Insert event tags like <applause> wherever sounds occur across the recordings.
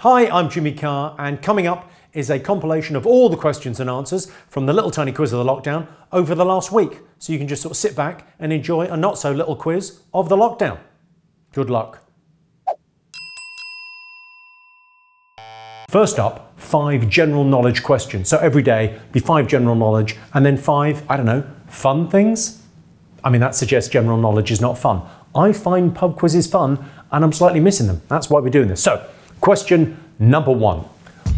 Hi, I'm Jimmy Carr, and coming up is a compilation of all the questions and answers from the little tiny quiz of the lockdown over the last week. So you can just sort of sit back and enjoy a not so little quiz of the lockdown. Good luck. First up, five general knowledge questions. So every day, be five general knowledge and then five, I don't know, fun things? I mean, that suggests general knowledge is not fun. I find pub quizzes fun and I'm slightly missing them. That's why we're doing this. So, question number one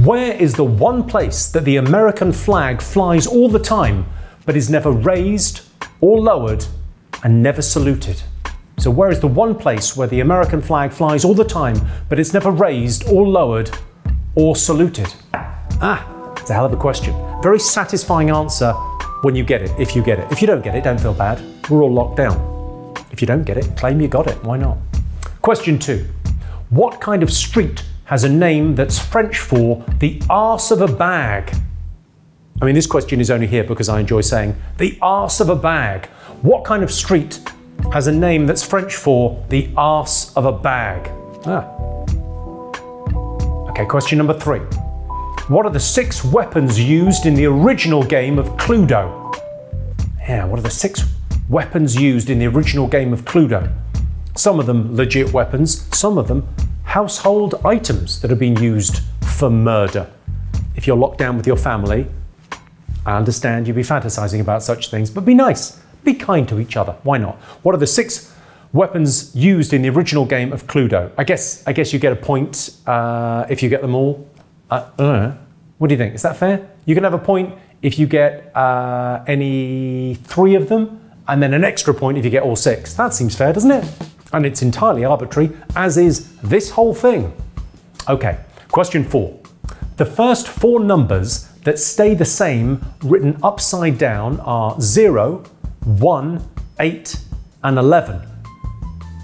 Where is the one place that the American flag flies all the time but is never raised or lowered and never saluted? So, where is the one place where the American flag flies all the time but it's never raised or lowered or saluted? Ah, it's a hell of a question. Very satisfying answer when you get it, if you get it. If you don't get it, don't feel bad. We're all locked down. If you don't get it, claim you got it. Why not? Question two What kind of street has a name that's French for the arse of a bag? I mean, this question is only here because I enjoy saying the arse of a bag. What kind of street has a name that's French for the arse of a bag? Ah. Okay, question number three. What are the six weapons used in the original game of Cluedo? Yeah, what are the six weapons used in the original game of Cluedo? Some of them legit weapons, some of them household items that have been used for murder. If you're locked down with your family, I understand you'd be fantasizing about such things, but be nice, be kind to each other. Why not? What are the six weapons used in the original game of Cluedo? I guess I guess you get a point uh, if you get them all. Uh, I. What do you think? Is that fair? You can have a point if you get uh, any three of them, and then an extra point if you get all six. That seems fair, doesn't it? And it's entirely arbitrary, as is this whole thing. Okay, question four. The first four numbers that stay the same written upside down are 0, 1, 8, and 11.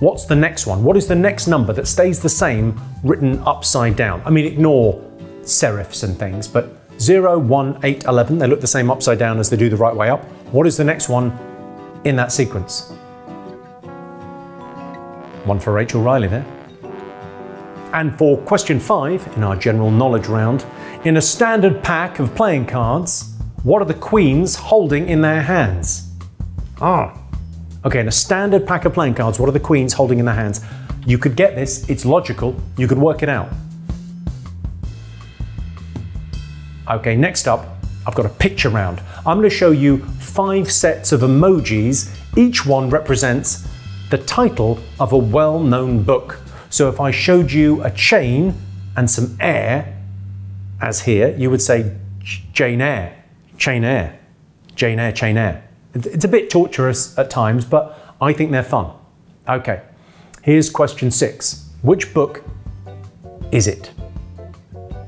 What's the next one? What is the next number that stays the same written upside down? I mean, ignore serifs and things, but 0, 1, 8, 11, they look the same upside down as they do the right way up. What is the next one in that sequence? One for Rachel Riley there. And for question five in our general knowledge round, in a standard pack of playing cards, what are the queens holding in their hands? Ah. Okay, in a standard pack of playing cards, what are the queens holding in their hands? You could get this, it's logical, you could work it out. Okay, next up, I've got a picture round. I'm going to show you five sets of emojis. Each one represents the title of a well known book. So if I showed you a chain and some air, as here, you would say Jane Eyre, Chain Air, Jane Eyre, Chain Air. It's a bit torturous at times, but I think they're fun. Okay, here's question six. Which book is it?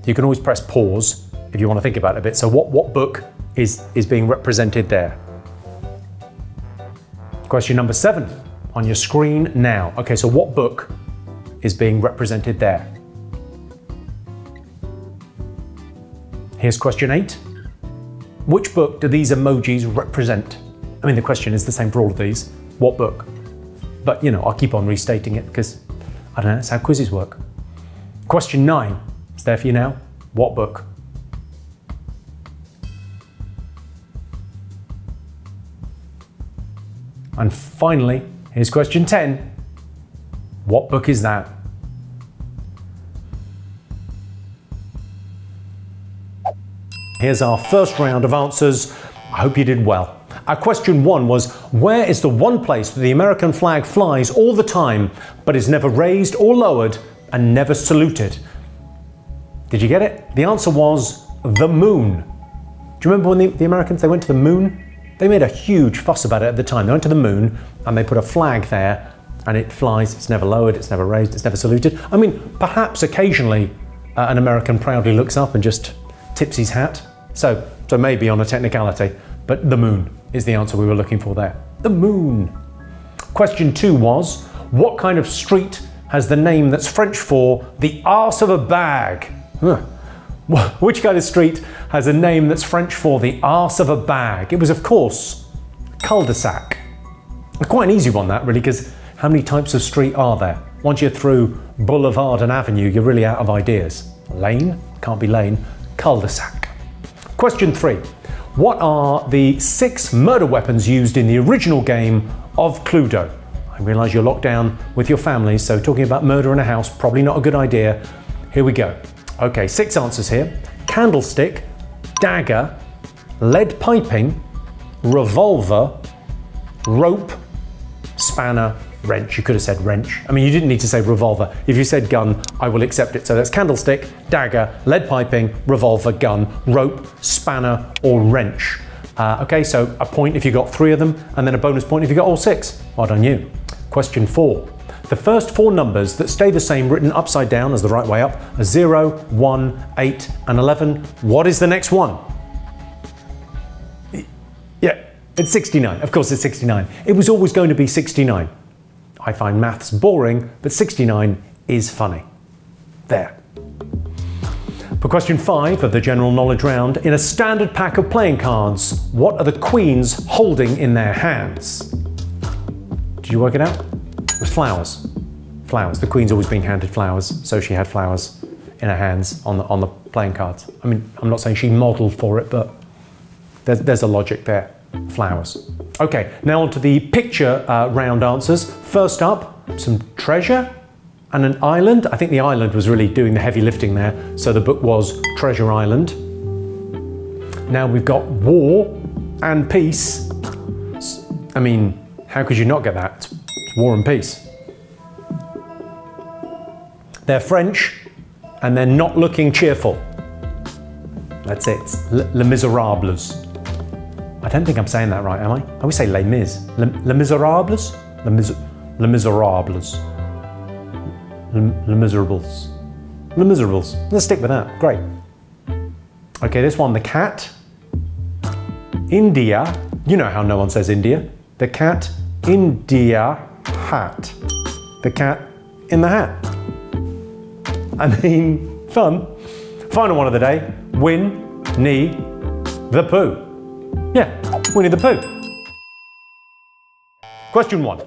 You can always press pause if you want to think about it a bit. So what, what book is, is being represented there? Question number seven on your screen now. Okay, so what book is being represented there? Here's question eight. Which book do these emojis represent? I mean, the question is the same for all of these. What book? But, you know, I'll keep on restating it because, I don't know, that's how quizzes work. Question nine. It's there for you now. What book? And finally, here's question 10. What book is that? Here's our first round of answers. I hope you did well. Our question one was Where is the one place that the American flag flies all the time but is never raised or lowered and never saluted? Did you get it? The answer was the moon. Do you remember when the, the Americans they went to the moon? They made a huge fuss about it at the time. They went to the moon and they put a flag there and it flies. It's never lowered, it's never raised, it's never saluted. I mean, perhaps occasionally uh, an American proudly looks up and just tips his hat. So, so maybe on a technicality, but the moon is the answer we were looking for there. The moon. Question two was, what kind of street has the name that's French for the arse of a bag? Huh. <laughs> Which kind of street has a name that's French for the arse of a bag? It was, of course, cul-de-sac. Quite an easy one, that really, because how many types of street are there? Once you're through Boulevard and Avenue, you're really out of ideas. Lane, can't be lane, cul-de-sac. Question three. What are the six murder weapons used in the original game of Cluedo? I realise you're locked down with your family, so talking about murder in a house, probably not a good idea. Here we go. Okay, six answers here. Candlestick, dagger, lead piping, revolver, rope, spanner, wrench. You could have said wrench. I mean, you didn't need to say revolver. If you said gun, I will accept it. So that's candlestick, dagger, lead piping, revolver, gun, rope, spanner, or wrench. Uh, okay, so a point if you got three of them, and then a bonus point if you got all six. Well done you. Question four. The first four numbers that stay the same written upside down as the right way up are 0, 1, 8, and 11. What is the next one? Yeah, it's 69. Of course, it's 69. It was always going to be 69. I find maths boring, but 69 is funny. There. For question five of the general knowledge round, in a standard pack of playing cards, what are the queens holding in their hands? Did you work it out? Was flowers. Flowers. The queen's always been handed flowers, so she had flowers in her hands on the, on the playing cards. I mean, I'm not saying she modelled for it, but there's, there's a logic there. Flowers. Okay, now on to the picture uh, round answers. First up, some treasure and an island. I think the island was really doing the heavy lifting there, so the book was Treasure Island. Now we've got war and peace. I mean, how could you not get that? It's war and peace. They're French and they're not looking cheerful. That's it. Les Miserables. I don't think I'm saying that right, am I? I always say Les Mis. Les, Les Miserables? Les, Mis Les Miserables. Les, Les Miserables. Les Miserables. Let's stick with that. Great. Okay, this one, the cat. India. You know how no one says India. The cat, India, hat. The cat in the hat. I mean, fun. Final one of the day. Win, knee, the poo. Yeah, Winnie the Pooh. Question one.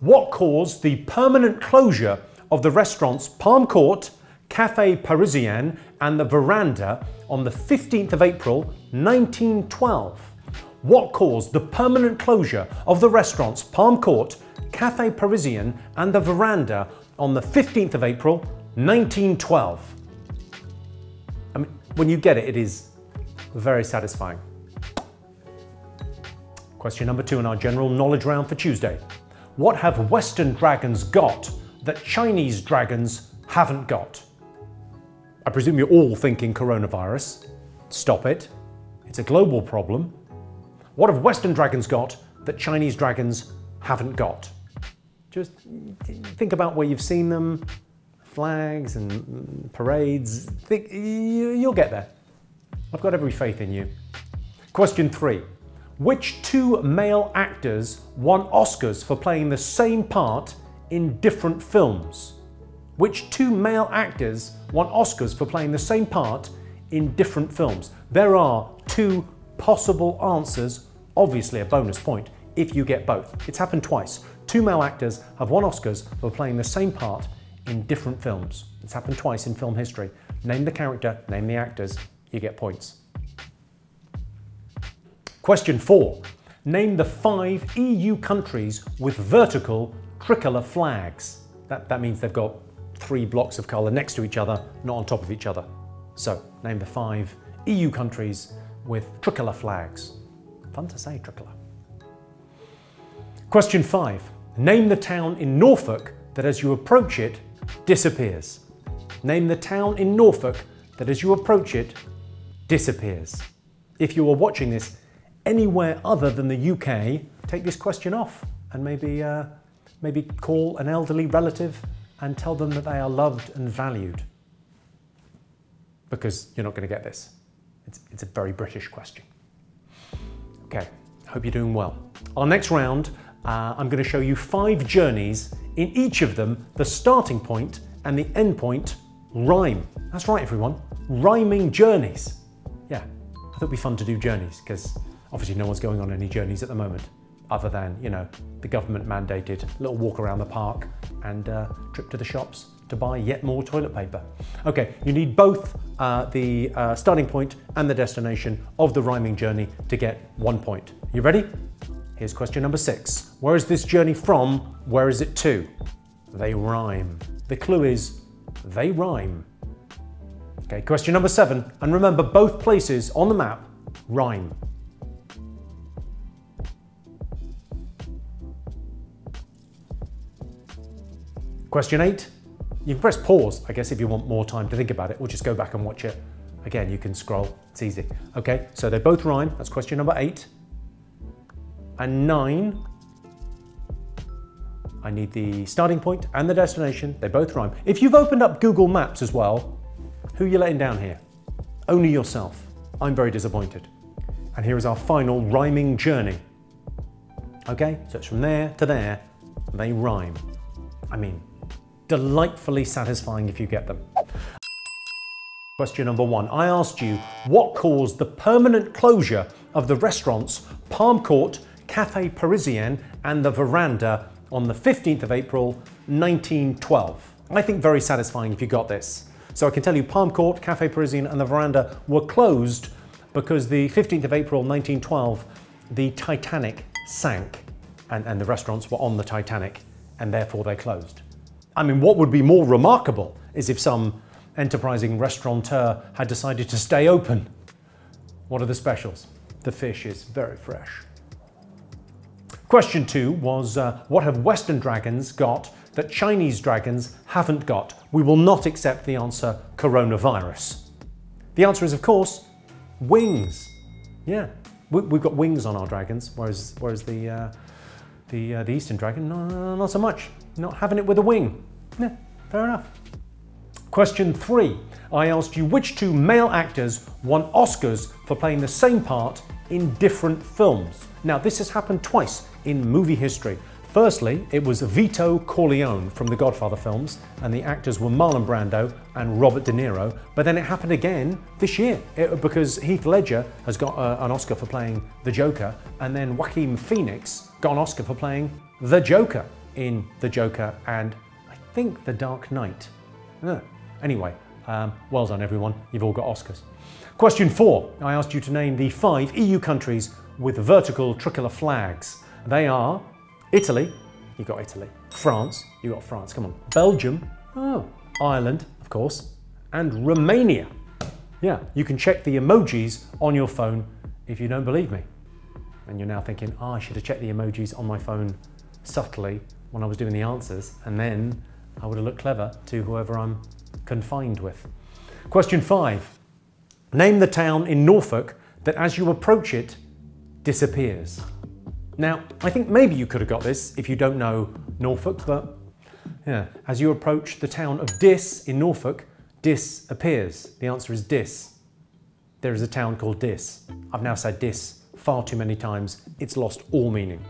What caused the permanent closure of the restaurants Palm Court, Cafe Parisien and the Veranda on the 15th of April 1912? What caused the permanent closure of the restaurants Palm Court, Cafe Parisien and the Veranda on the 15th of April 1912? I mean, when you get it, it is very satisfying. Question number two in our general knowledge round for Tuesday. What have Western dragons got that Chinese dragons haven't got? I presume you're all thinking coronavirus. Stop it. It's a global problem. What have Western dragons got that Chinese dragons haven't got? Just think about where you've seen them, flags and parades. Think, you'll get there. I've got every faith in you. Question three. Which two male actors won Oscars for playing the same part in different films? Which two male actors won Oscars for playing the same part in different films? There are two possible answers, obviously a bonus point if you get both. It's happened twice. Two male actors have won Oscars for playing the same part in different films. It's happened twice in film history. Name the character, name the actors, you get points. Question four. Name the five EU countries with vertical tricolour flags. That, that means they've got three blocks of colour next to each other, not on top of each other. So, name the five EU countries with tricolour flags. Fun to say, tricolour. Question five. Name the town in Norfolk that as you approach it, disappears. Name the town in Norfolk that as you approach it, disappears. If you are watching this anywhere other than the UK, take this question off and maybe, uh, maybe call an elderly relative and tell them that they are loved and valued. Because you're not going to get this. It's, it's a very British question. Okay, hope you're doing well. Our next round, uh, I'm going to show you five journeys. In each of them, the starting point and the end point rhyme. That's right, everyone. Rhyming journeys. Yeah, I thought it'd be fun to do journeys because Obviously, no one's going on any journeys at the moment. other than, you know, the government mandated little walk around the park and uh, trip to the shops to buy yet more toilet paper. Okay, you need both uh, the uh, starting point and the destination of the rhyming journey to get one point. You ready? Here's question number six. Where is this journey from? Where is it to? They rhyme. The clue is they rhyme. Okay, question number seven. And remember, both places on the map rhyme. Question eight. You can press pause, I guess, if you want more time to think about it, or just go back and watch it. Again, you can scroll, it's easy. Okay, so they both rhyme. That's question number eight. And nine, I need the starting point and the destination. They both rhyme. If you've opened up Google Maps as well, who are you letting down here? Only yourself. I'm very disappointed. And here is our final rhyming journey. Okay, so it's from there to there, they rhyme. I mean, delightfully satisfying if you get them. Question number one. I asked you what caused the permanent closure of the restaurants Palm Court, Cafe Parisien, and the Veranda on the 15th of April, 1912. I think very satisfying if you got this. So I can tell you Palm Court, Cafe Parisien, and the Veranda were closed because the 15th of April, 1912, the Titanic sank and, and the restaurants were on the Titanic and therefore they closed. I mean, what would be more remarkable is if some enterprising restaurateur had decided to stay open. What are the specials? The fish is very fresh. Question two was uh, what have Western dragons got that Chinese dragons haven't got? We will not accept the answer coronavirus. The answer is, of course, wings. Yeah, we, have got wings on our dragons, whereas, whereas the, uh, the, uh, the Eastern dragon, no, not so much. Not having it with a wing. Yeah, fair enough. Question three. I asked you which two male actors won Oscars for playing the same part in different films. Now, this has happened twice in movie history. Firstly, it was Vito Corleone from the Godfather films, and the actors were Marlon Brando and Robert De Niro. But then it happened again this year it, because Heath Ledger has got uh, an Oscar for playing the Joker, and then Joaquin Phoenix got an Oscar for playing the Joker in The Joker and I think The Dark Knight. Anyway, um, well done everyone, you've all got Oscars. Question four, I asked you to name the five EU countries with vertical tricolor flags. They are Italy, you got Italy. France, you got France, come on. Belgium, oh, Ireland, of course, and Romania. Yeah, you can check the emojis on your phone if you don't believe me. And you're now thinking, oh, I should have checked the emojis on my phone subtly when I was doing the answers, and then I would have looked clever to whoever I'm confined with. Question five. Name the town in Norfolk that as you approach it, disappears. Now, I think maybe you could have got this if you don't know Norfolk, but yeah, as you approach the town of Diss in Norfolk, Diss appears. The answer is Diss. There is a town called Diss. I've now said Diss far too many times, it's lost all meaning.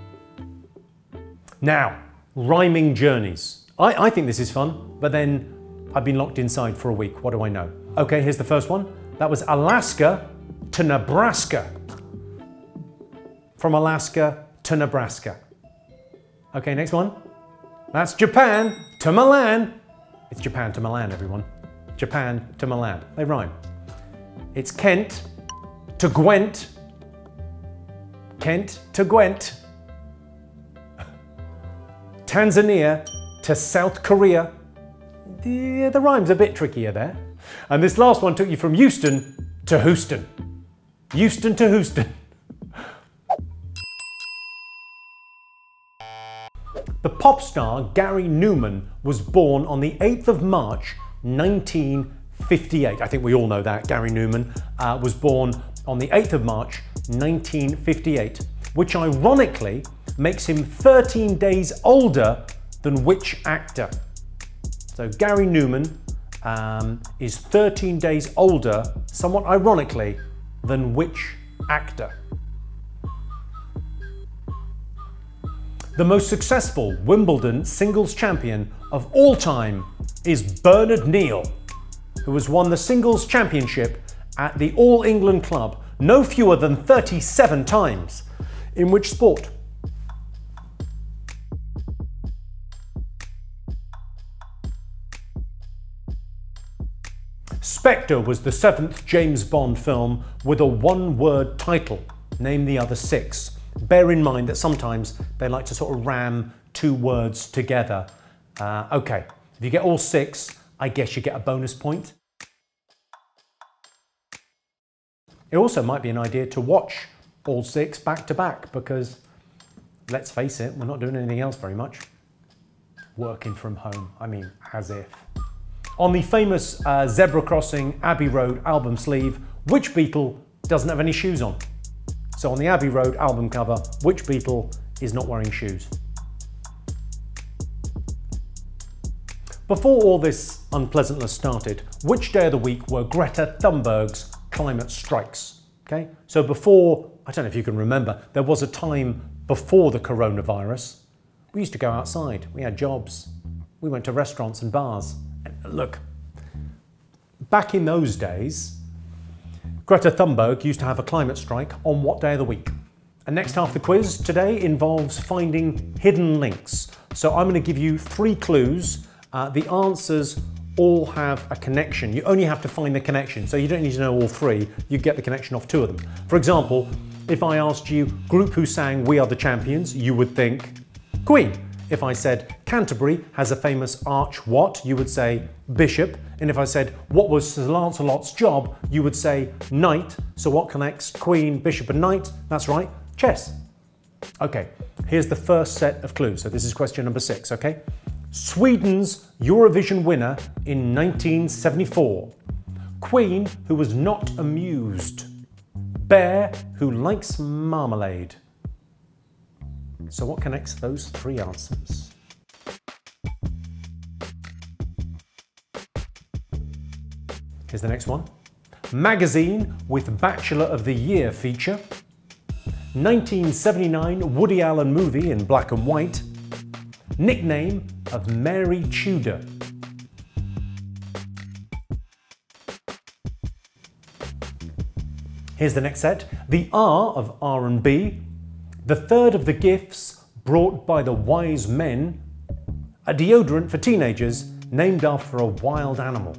Now, rhyming journeys. I, I think this is fun, but then I've been locked inside for a week. What do I know? Okay, here's the first one. That was Alaska to Nebraska. From Alaska to Nebraska. Okay, next one. That's Japan to Milan. It's Japan to Milan, everyone. Japan to Milan. They rhyme. It's Kent to Gwent. Kent to Gwent. Tanzania to South Korea. The, the rhyme's a bit trickier there. And this last one took you from Euston to Houston. Euston to Houston. The pop star Gary Numan was born on the 8th of March 1958. I think we all know that. Gary Numan uh, was born on the 8th of March 1958, which ironically makes him 13 days older than which actor? So Gary Numan um, is 13 days older, somewhat ironically, than which actor? The most successful Wimbledon singles champion of all time is Bernard Neal, who has won the singles championship at the All England Club no fewer than 37 times. In which sport? Spectre was the seventh James Bond film with a one word title. Name the other six. Bear in mind that sometimes they like to sort of ram two words together. Uh, okay, if you get all six, I guess you get a bonus point. It also might be an idea to watch all six back to back because, let's face it, we're not doing anything else very much. Working from home, I mean, as if. On the famous uh, Zebra Crossing Abbey Road album sleeve, which Beatle doesn't have any shoes on? So on the Abbey Road album cover, which Beatle is not wearing shoes? Before all this unpleasantness started, which day of the week were Greta Thunberg's climate strikes? Okay, so before, I don't know if you can remember, there was a time before the coronavirus. We used to go outside, we had jobs, we went to restaurants and bars. Look, back in those days, Greta Thunberg used to have a climate strike on what day of the week? And next half the quiz today involves finding hidden links. So I'm going to give you three clues uh, the answers all have a connection. You only have to find the connection, so you don't need to know all three. You get the connection off two of them. For example, if I asked you group who sang We Are the Champions, you would think Queen. If I said Canterbury has a famous arch what, you would say bishop. And if I said what was Sir Lancelot's job, you would say knight. So what connects queen, bishop and knight? That's right, chess. Okay, here's the first set of clues. So this is question number six, okay? Sweden's Eurovision winner in 1974. Queen who was not amused. Bear who likes marmalade. So what connects those three answers? Here's the next one. Magazine with Bachelor of the Year feature. 1979 Woody Allen movie in black and white. Nickname of Mary Tudor. Here's the next set. The R of R&B. The third of the gifts brought by the wise men. A deodorant for teenagers named after a wild animal.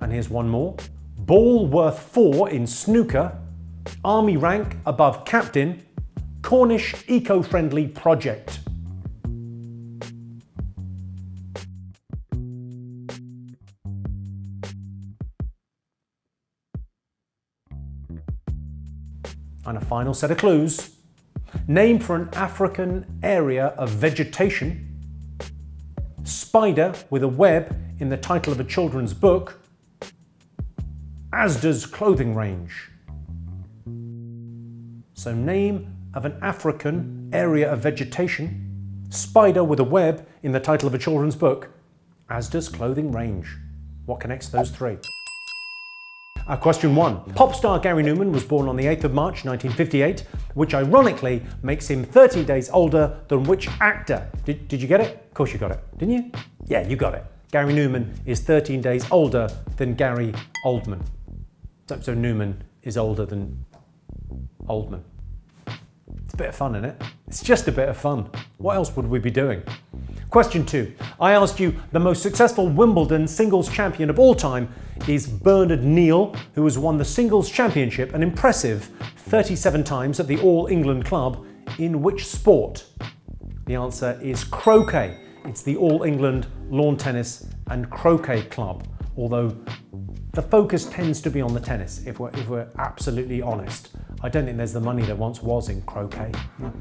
And here's one more. Ball worth four in snooker Army rank above captain, Cornish eco-friendly project. And a final set of clues. Name for an African area of vegetation. Spider with a web in the title of a children's book. Asda's clothing range. So name of an African area of vegetation, spider with a web in the title of a children's book, Asda's clothing range. What connects those three? Uh, question one. Pop star Gary Numan was born on the 8th of March 1958, which ironically makes him 13 days older than which actor? Did, did you get it? Of course you got it, didn't you? Yeah, you got it. Gary Numan is 13 days older than Gary Oldman. So, so Newman is older than Oldman. It's a bit of fun, isn't it? It's just a bit of fun. What else would we be doing? Question two. I asked you, the most successful Wimbledon singles champion of all time is Bernard Neal, who has won the singles championship an impressive 37 times at the All England Club. In which sport? The answer is croquet. It's the All England Lawn Tennis and Croquet Club, although the focus tends to be on the tennis, if we're, if we're absolutely honest. I don't think there's the money that once was in croquet. No.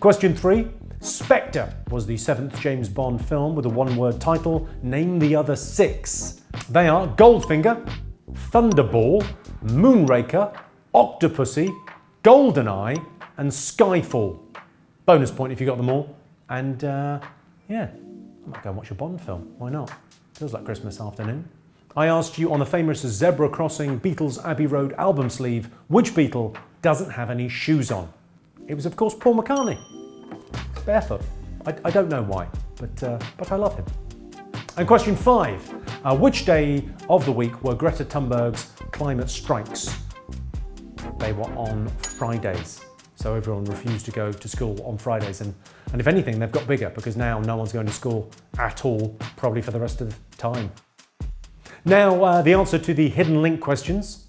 Question three. Spectre was the seventh James Bond film with a one-word title. Name the other six. They are Goldfinger, Thunderball, Moonraker, Octopussy, Goldeneye, and Skyfall. Bonus point if you got them all. And uh, yeah, I might go and watch a Bond film. Why not? Feels like Christmas afternoon. I asked you on the famous Zebra Crossing Beatles Abbey Road album sleeve, which Beatle doesn't have any shoes on? It was, of course, Paul McCartney. Barefoot. I, I don't know why, but, uh, but I love him. And question five uh, Which day of the week were Greta Thunberg's climate strikes? They were on Fridays. So everyone refused to go to school on Fridays. And, and if anything, they've got bigger because now no one's going to school at all, probably for the rest of the time. Now, uh, the answer to the hidden link questions.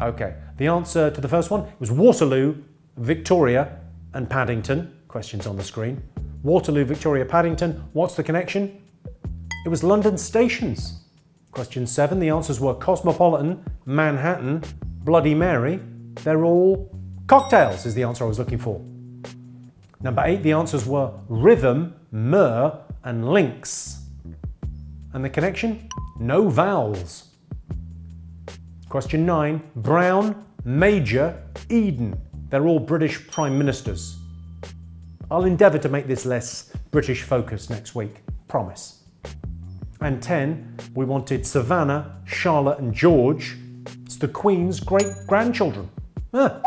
Okay, the answer to the first one was Waterloo, Victoria, and Paddington. Questions on the screen. Waterloo, Victoria, Paddington. What's the connection? It was London stations. Question seven, the answers were Cosmopolitan, Manhattan, Bloody Mary. They're all cocktails, is the answer I was looking for. Number eight, the answers were Rhythm, Myrrh, and Links. And the connection? No vowels. Question nine, Brown, Major, Eden. They're all British Prime Ministers. I'll endeavour to make this less British focused next week, promise. And 10, we wanted Savannah, Charlotte, and George. It's the Queen's great grandchildren. Ah.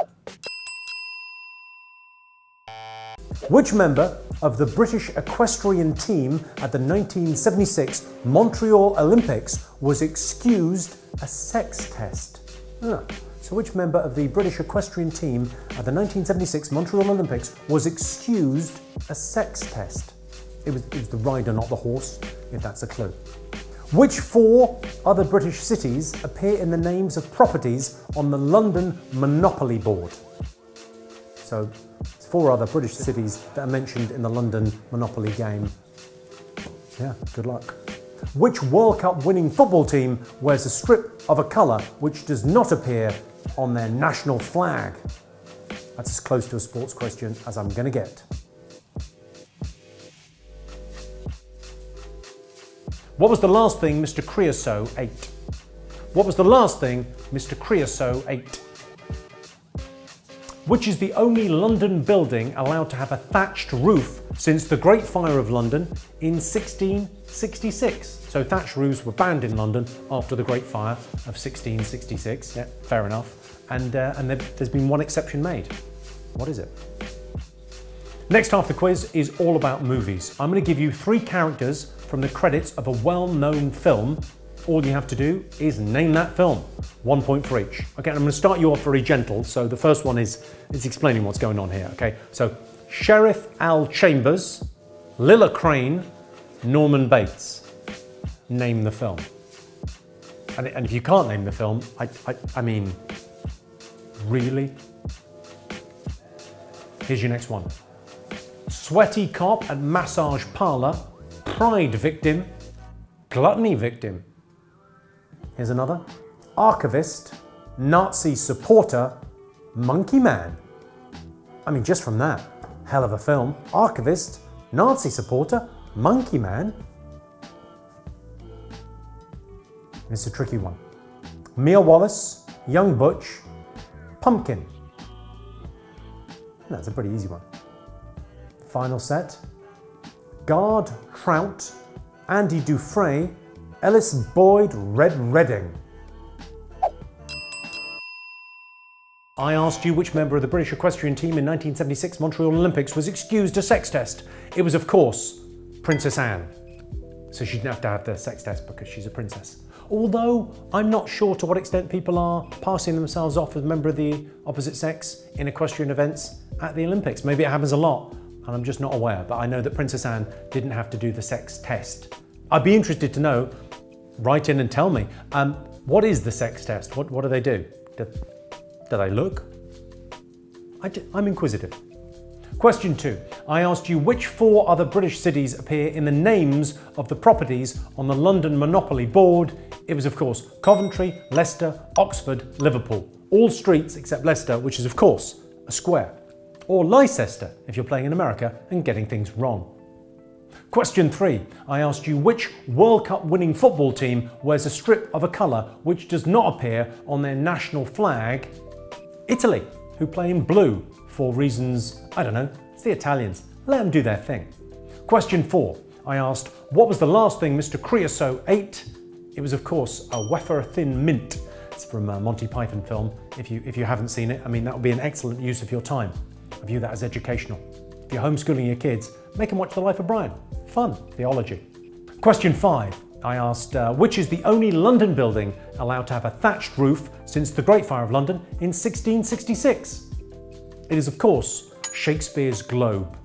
Which member of the British equestrian team at the 1976 Montreal Olympics was excused a sex test? So, which member of the British equestrian team at the 1976 Montreal Olympics was excused a sex test? It was, it was the rider, not the horse, if that's a clue. Which four other British cities appear in the names of properties on the London Monopoly Board? So, four other British cities that are mentioned in the London Monopoly game. Yeah, good luck. Which World Cup winning football team wears a strip of a colour which does not appear on their national flag? That's as close to a sports question as I'm going to get. What was the last thing Mr. Creosote ate? What was the last thing Mr. Creosote ate? Which is the only London building allowed to have a thatched roof since the Great Fire of London in 1666. So thatched roofs were banned in London after the Great Fire of 1666. Yeah, fair enough. And, uh, and there's been one exception made. What is it? Next half the quiz is all about movies. I'm going to give you three characters from the credits of a well-known film. All you have to do is name that film. One point for each. Okay, I'm going to start you off very gentle. So the first one is, is explaining what's going on here. Okay, so Sheriff Al Chambers, Lila Crane, Norman Bates. Name the film. And, and if you can't name the film, I, I, I mean, really? Here's your next one. Sweaty cop at massage parlor, pride victim, gluttony victim. Here's another. Archivist, Nazi supporter, monkey man. I mean, just from that, hell of a film. Archivist, Nazi supporter, monkey man. It's a tricky one. Mia Wallace, Young Butch, Pumpkin. That's a pretty easy one. Final set. Guard Trout, Andy Dufresne, Ellis Boyd Red Redding. I asked you which member of the British equestrian team in 1976 Montreal Olympics was excused a sex test. It was, of course, Princess Anne. So she didn't have to have the sex test because she's a princess. Although I'm not sure to what extent people are passing themselves off as a member of the opposite sex in equestrian events at the Olympics. Maybe it happens a lot and I'm just not aware, but I know that Princess Anne didn't have to do the sex test. I'd be interested to know, write in and tell me, um, what is the sex test? What, what do they do? Do, do they look? I, I'm inquisitive. Question two, I asked you which four other British cities appear in the names of the properties on the London Monopoly Board. It was of course Coventry, Leicester, Oxford, Liverpool. All streets except Leicester, which is of course a square or Leicester if you're playing in America and getting things wrong. Question three, I asked you which World Cup winning football team wears a strip of a colour which does not appear on their national flag? Italy, who play in blue for reasons, I don't know, it's the Italians. Let them do their thing. Question four, I asked what was the last thing Mr. Creosote ate? It was, of course, a wafer thin mint. It's from a Monty Python film. If you, if you haven't seen it, I mean, that would be an excellent use of your time. I view that as educational. If you're homeschooling your kids, make them watch The Life of Brian. Fun, theology. Question five. I asked, uh, which is the only London building allowed to have a thatched roof since the Great Fire of London in 1666? It is, of course, Shakespeare's Globe.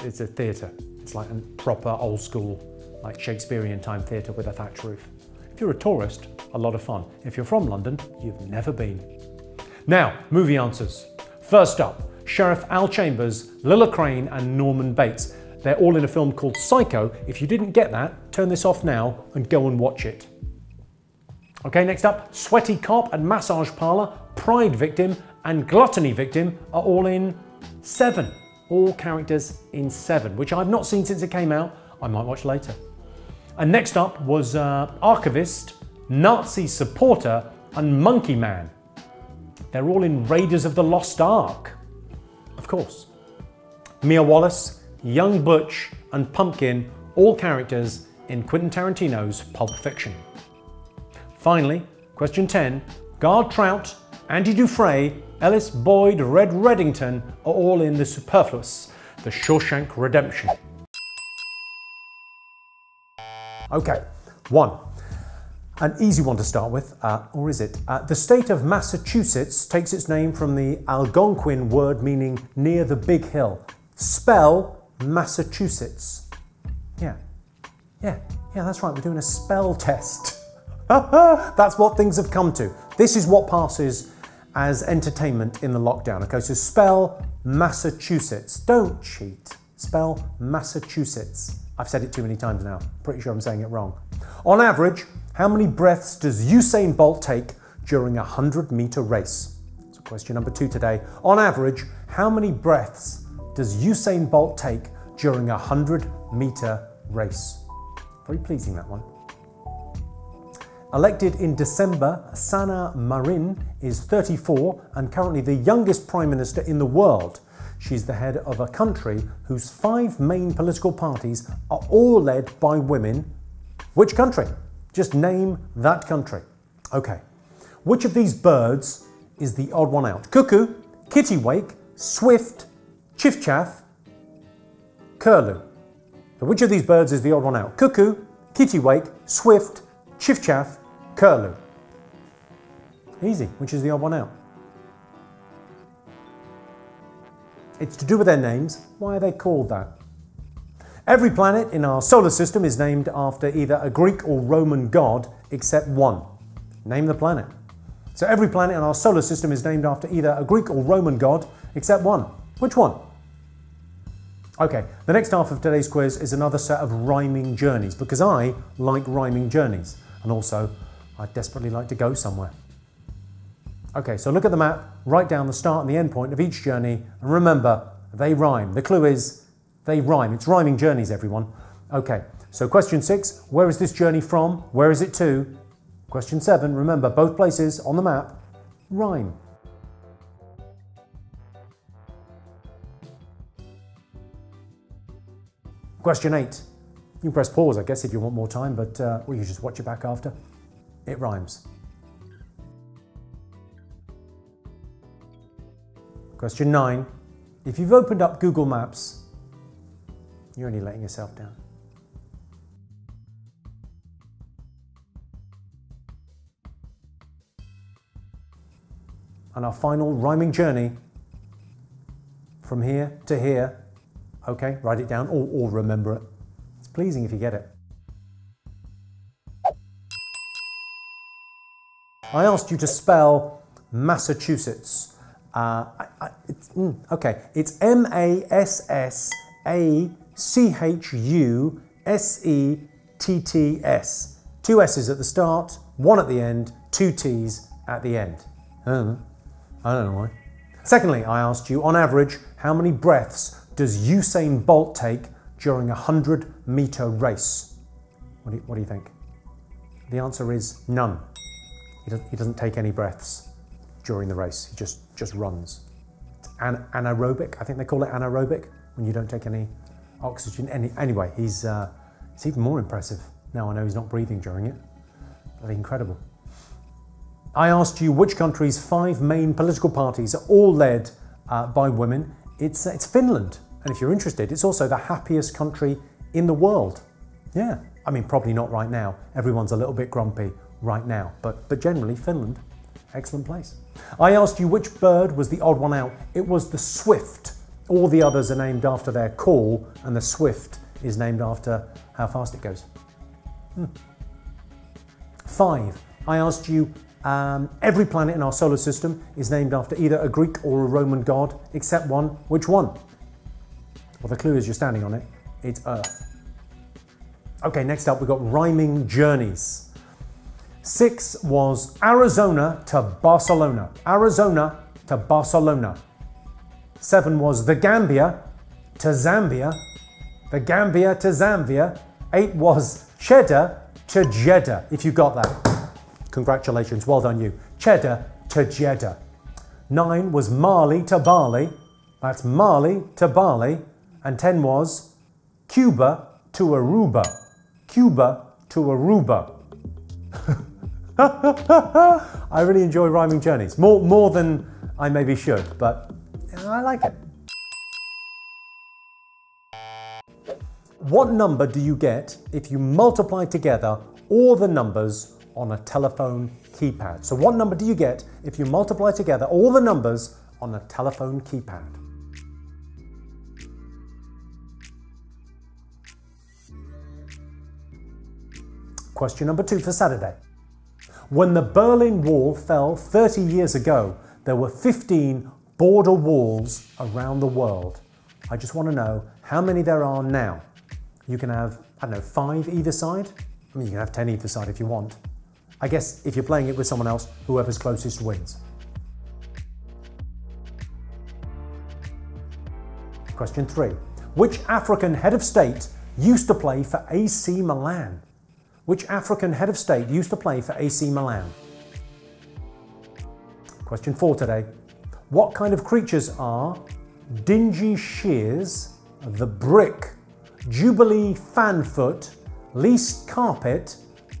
It's a theatre. It's like a proper old school, like Shakespearean time theatre with a thatched roof. If you're a tourist, a lot of fun. If you're from London, you've never been. Now, movie answers. First up, Sheriff Al Chambers, Lila Crane, and Norman Bates. They're all in a film called Psycho. If you didn't get that, turn this off now and go and watch it. Okay, next up, Sweaty Cop and Massage Parlor, Pride Victim, and Gluttony Victim are all in Seven. All characters in Seven, which I've not seen since it came out. I might watch later. And next up was uh, Archivist, Nazi Supporter, and Monkey Man. They're all in Raiders of the Lost Ark. Of course. Mia Wallace, Young Butch, and Pumpkin, all characters in Quentin Tarantino's Pulp Fiction. Finally, question 10, Guard Trout, Andy Dufresne, Ellis Boyd, Red Reddington are all in The Superfluous, The Shawshank Redemption. Okay, one. An easy one to start with, uh, or is it? Uh, the state of Massachusetts takes its name from the Algonquin word meaning near the big hill. Spell Massachusetts. Yeah, yeah, yeah, that's right, we're doing a spell test. <laughs> that's what things have come to. This is what passes as entertainment in the lockdown. Okay, so spell Massachusetts. Don't cheat. Spell Massachusetts. I've said it too many times now. Pretty sure I'm saying it wrong. On average, how many breaths does Usain Bolt take during a 100 meter race? So, question number two today. On average, how many breaths does Usain Bolt take during a 100 meter race? Very pleasing, that one. Elected in December, Sanna Marin is 34 and currently the youngest Prime Minister in the world. She's the head of a country whose five main political parties are all led by women. Which country? Just name that country. Okay. Which of these birds is the odd one out? Cuckoo, kittiwake, swift, chiffchaff, curlew. So which of these birds is the odd one out? Cuckoo, kittiwake, swift, chiffchaff, curlew. Easy. Which is the odd one out? It's to do with their names. Why are they called that? Every planet in our solar system is named after either a Greek or Roman god, except one. Name the planet. So every planet in our solar system is named after either a Greek or Roman god, except one. Which one? Okay, the next half of today's quiz is another set of rhyming journeys because I like rhyming journeys and also I desperately like to go somewhere. Okay, so look at the map, write down the start and the end point of each journey and remember, they rhyme. The clue is they rhyme. It's rhyming journeys, everyone. Okay, so question six, where is this journey from? Where is it to? Question seven, remember both places on the map rhyme. Question eight, you can press pause, I guess, if you want more time, but uh, or you just watch it back after. It rhymes. Question nine, if you've opened up Google Maps you're only letting yourself down. And our final rhyming journey from here to here. Okay, write it down or, or remember it. It's pleasing if you get it. I asked you to spell Massachusetts. Uh, I, I, it's, mm, okay, it's M A S S A C H U S E T T S. Two S's at the start, one at the end, two T's at the end. I don't know, I don't know why. Secondly, I asked you, on average, how many breaths does Usain Bolt take during a 100 metre race? What do, you, what do you think? The answer is none. He, does, he doesn't take any breaths during the race, he just, just runs. An, anaerobic, I think they call it anaerobic, when you don't take any oxygen. Any, anyway, he's, uh, it's even more impressive. Now I know he's not breathing during it. Bloody incredible. I asked you which country's five main political parties are all led uh, by women. It's, uh, it's Finland. And if you're interested, it's also the happiest country in the world. Yeah, I mean, probably not right now. Everyone's a little bit grumpy right now, but, but generally, Finland, excellent place. I asked you which bird was the odd one out. It was the swift. All the others are named after their call, and the swift is named after how fast it goes. Hmm. Five. I asked you um, every planet in our solar system is named after either a Greek or a Roman god, except one. Which one? Well, the clue is you're standing on it. It's Earth. Okay, next up we've got rhyming journeys. Six was Arizona to Barcelona. Arizona to Barcelona. Seven was the Gambia to Zambia. The Gambia to Zambia. Eight was Cheddar to Jeddah, if you got that. Congratulations, well done you. Cheddar to Jeddah. Nine was Mali to Bali. That's Mali to Bali. And 10 was Cuba to Aruba. Cuba to Aruba. <laughs> I really enjoy rhyming journeys, more, more than I maybe should, but I like it. What number do you get if you multiply together all the numbers on a telephone keypad? So what number do you get if you multiply together all the numbers on a telephone keypad? Question number two for Saturday. When the Berlin Wall fell 30 years ago, there were 15 border walls around the world. I just want to know how many there are now. You can have, I don't know, five either side. I mean, you can have 10 either side if you want. I guess if you're playing it with someone else, whoever's closest wins. Question three. Which African head of state used to play for AC Milan? Which African head of state used to play for AC Milan? Question four today. What kind of creatures are Dingy Shears, the Brick, Jubilee Fanfoot, Least Carpet,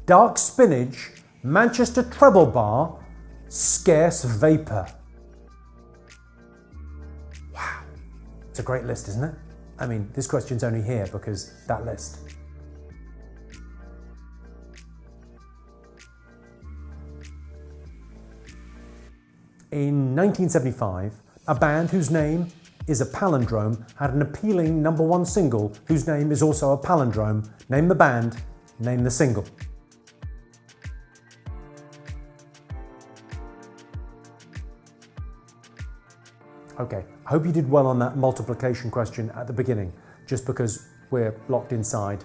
Dark Spinach, Manchester Treble Bar, Scarce Vapour? Wow, it's a great list, isn't it? I mean, this question's only here because that list. In 1975, a band whose name is a palindrome had an appealing number one single whose name is also a palindrome. Name the band, name the single. Okay, I hope you did well on that multiplication question at the beginning, just because we're locked inside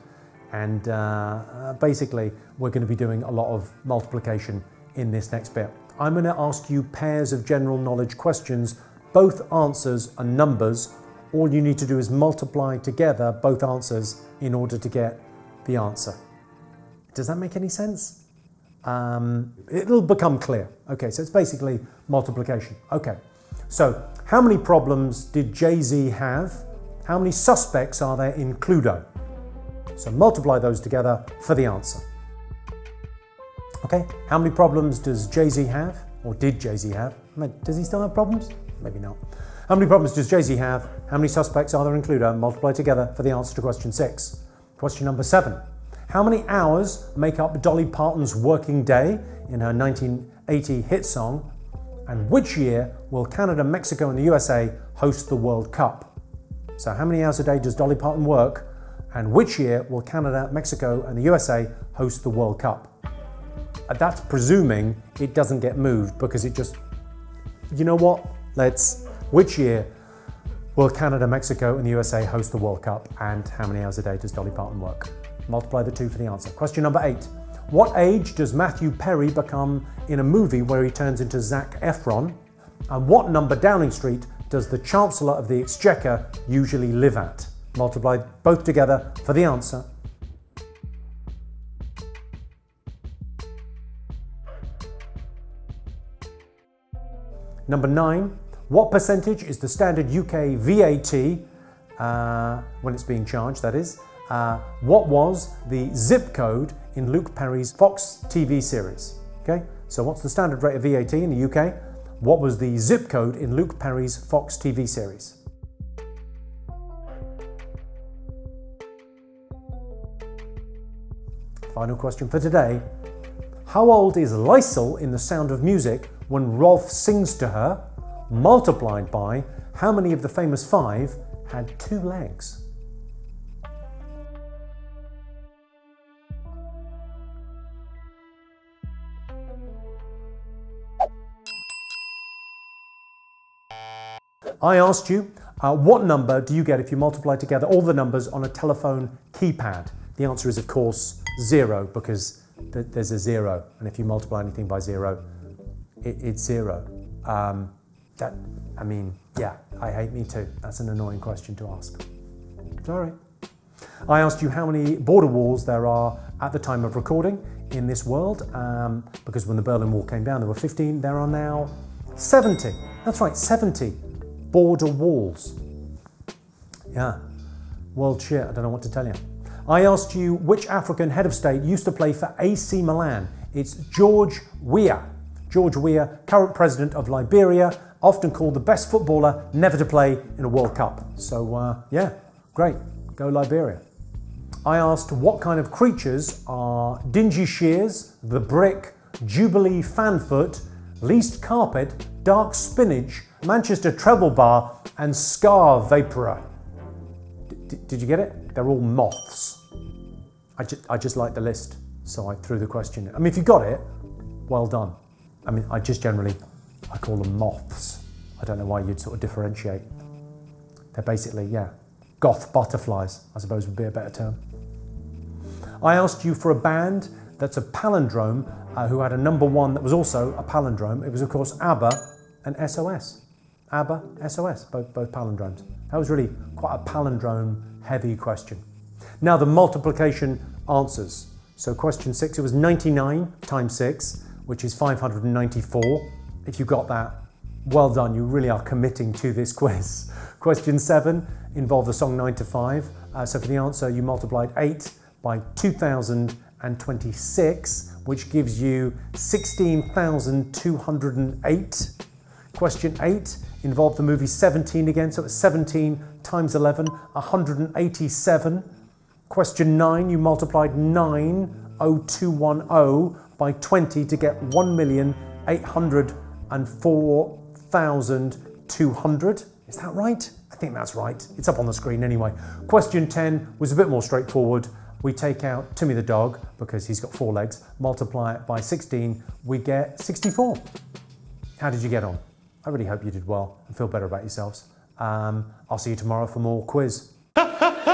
and uh, basically we're going to be doing a lot of multiplication in this next bit. I'm going to ask you pairs of general knowledge questions. Both answers are numbers. All you need to do is multiply together both answers in order to get the answer. Does that make any sense? Um, it'll become clear. Okay, so it's basically multiplication. Okay, so how many problems did Jay-Z have? How many suspects are there in Cluedo? So multiply those together for the answer. Okay, how many problems does Jay-Z have? Or did Jay-Z have? Does he still have problems? Maybe not. How many problems does Jay-Z have? How many suspects are there in Cluedo? Multiply together for the answer to question six. Question number seven. How many hours make up Dolly Parton's working day in her 1980 hit song? And which year will Canada, Mexico, and the USA host the World Cup? So, how many hours a day does Dolly Parton work? And which year will Canada, Mexico, and the USA host the World Cup? That's presuming it doesn't get moved because it just, you know what? Let's, which year will Canada, Mexico, and the USA host the World Cup? And how many hours a day does Dolly Parton work? Multiply the two for the answer. Question number eight. What age does Matthew Perry become in a movie where he turns into Zac Efron? And what number Downing Street does the Chancellor of the Exchequer usually live at? Multiply both together for the answer Number nine, what percentage is the standard UK VAT uh, when it's being charged, that is? Uh, what was the zip code in Luke Perry's Fox TV series? Okay, so what's the standard rate of VAT in the UK? What was the zip code in Luke Perry's Fox TV series? Final question for today. How old is Liesl in The Sound of Music when Rolf sings to her, multiplied by how many of the famous five had two legs? I asked you, uh, what number do you get if you multiply together all the numbers on a telephone keypad? The answer is, of course, zero, because th there's a zero. And if you multiply anything by zero, it, it's zero. Um, that, I mean, yeah, I hate me too. That's an annoying question to ask. Sorry. I asked you how many border walls there are at the time of recording in this world, um, because when the Berlin Wall came down, there were 15. There are now 70. That's right, 70 border walls. Yeah, world shit, I don't know what to tell you. I asked you which African head of state used to play for AC Milan. It's George Weah. George Weah, current president of Liberia, often called the best footballer never to play in a World Cup. So, uh, yeah, great. Go Liberia. I asked what kind of creatures are Dingy Shears, the Brick, Jubilee Fanfoot, Least Carpet, Dark Spinach, Manchester Treble Bar, and Scar Vaporer. D did you get it? They're all moths. I, ju I just like the list, so I threw the question. I mean, if you got it, well done. I mean, I just generally, I call them moths. I don't know why you'd sort of differentiate. They're basically, yeah, goth butterflies, I suppose would be a better term. I asked you for a band that's a palindrome uh, who had a number one that was also a palindrome. It was, of course, ABBA and SOS. ABBA, SOS, both, both palindromes. That was really quite a palindrome heavy question. Now the multiplication answers. So question six, it was 99 times six, which is 594. If you got that, well done, you really are committing to this <laughs> quiz. Question seven involved the song nine to five. Uh, so for the answer, you multiplied eight by 2026, which gives you 16,208. Question eight involved the movie 17 again, so it's 17 times 11, 187. Question 9, you multiplied 90210 by 20 to get 1,804,200. Is that right? I think that's right. It's up on the screen anyway. Question 10 was a bit more straightforward. We take out Timmy the dog because he's got four legs, multiply it by 16, we get 64. How did you get on? I really hope you did well and feel better about yourselves. Um, I'll see you tomorrow for more quiz. <laughs>